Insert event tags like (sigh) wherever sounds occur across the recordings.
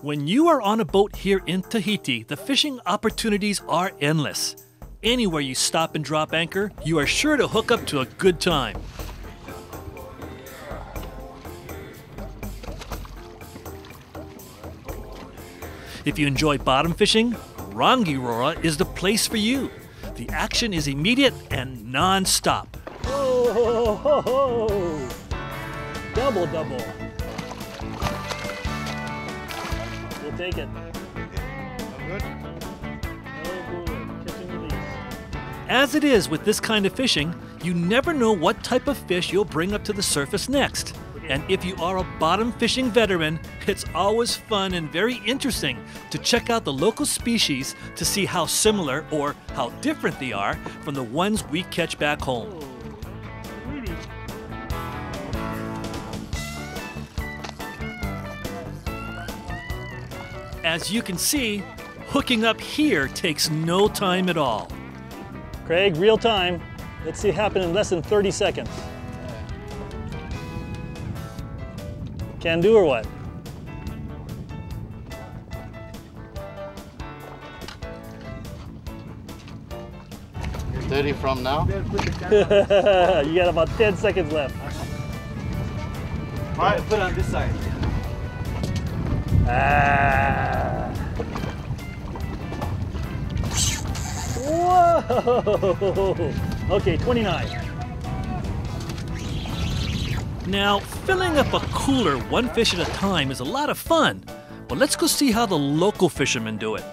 When you are on a boat here in Tahiti, the fishing opportunities are endless. Anywhere you stop and drop anchor, you are sure to hook up to a good time. If you enjoy bottom fishing, Rangiroa is the place for you. The action is immediate and non-stop. Ho, ho, ho. double, double. Take it. As it is with this kind of fishing, you never know what type of fish you'll bring up to the surface next. And if you are a bottom fishing veteran, it's always fun and very interesting to check out the local species to see how similar or how different they are from the ones we catch back home. As you can see, hooking up here takes no time at all. Craig, real time. Let's see it happen in less than 30 seconds. Can do or what? You're 30 from now? (laughs) (laughs) you got about 10 seconds left. Right. Put it on this side. Ah. Whoa! Okay, 29. Now, filling up a cooler one fish at a time is a lot of fun, but let's go see how the local fishermen do it.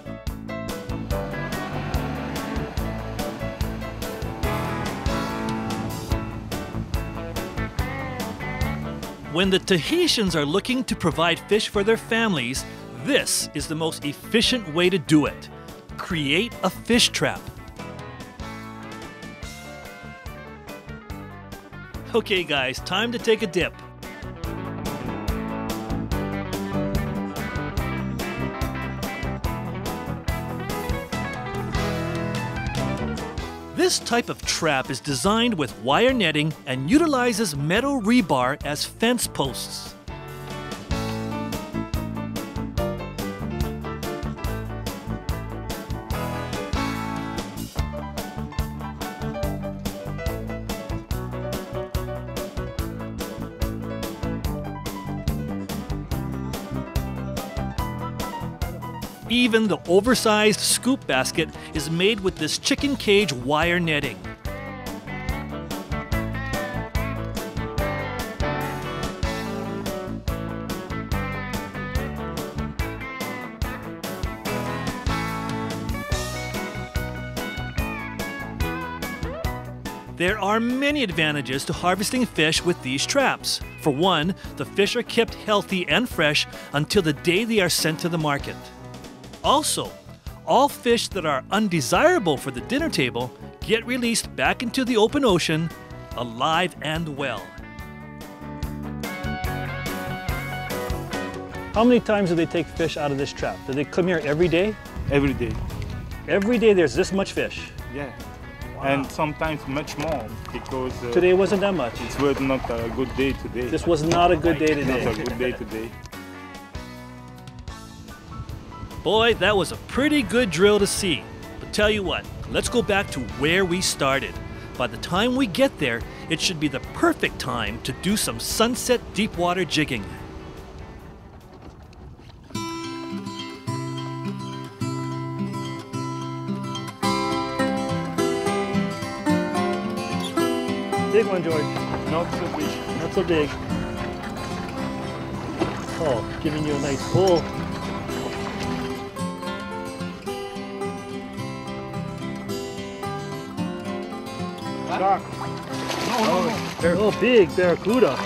When the Tahitians are looking to provide fish for their families, this is the most efficient way to do it. Create a fish trap. Okay, guys, time to take a dip. This type of trap is designed with wire netting and utilizes metal rebar as fence posts. Even the oversized scoop basket is made with this chicken cage wire netting. There are many advantages to harvesting fish with these traps. For one, the fish are kept healthy and fresh until the day they are sent to the market. Also, all fish that are undesirable for the dinner table get released back into the open ocean, alive and well. How many times do they take fish out of this trap? Do they come here every day? every day. Every day there's this much fish. Yeah. And sometimes much more because uh, Today wasn't that much. it was not a good day today. This was not a good day today. not a good day today. Boy, that was a pretty good drill to see. But tell you what, let's go back to where we started. By the time we get there, it should be the perfect time to do some sunset deep water jigging. Big one, George. Not so big. Not so big. Oh, giving you a nice pull. Shark. Oh, big barracuda.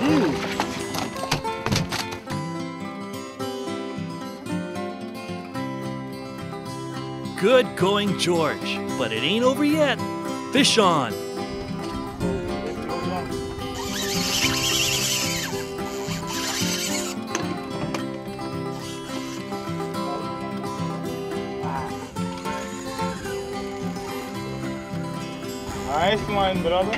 Huge. Good going, George. But it ain't over yet. Fish on. Nice one, brother.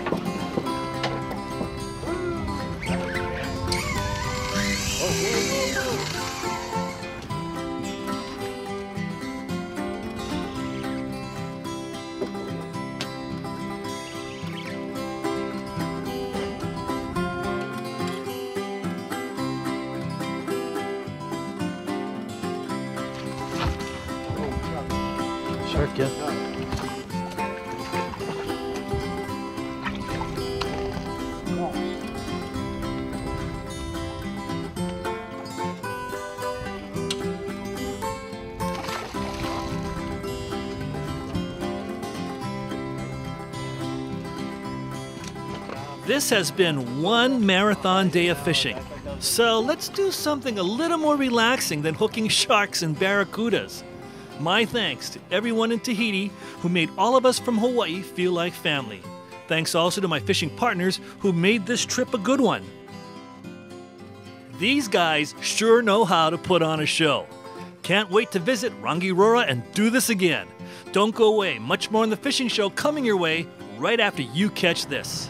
Shark, yeah. This has been one marathon day of fishing. So let's do something a little more relaxing than hooking (laughs) sharks and barracudas. My thanks to everyone in Tahiti who made all of us from Hawaii feel like family. Thanks also to my fishing partners who made this trip a good one. These guys sure know how to put on a show. Can't wait to visit Rangiroa and do this again. Don't go away, much more on the fishing show coming your way right after you catch this.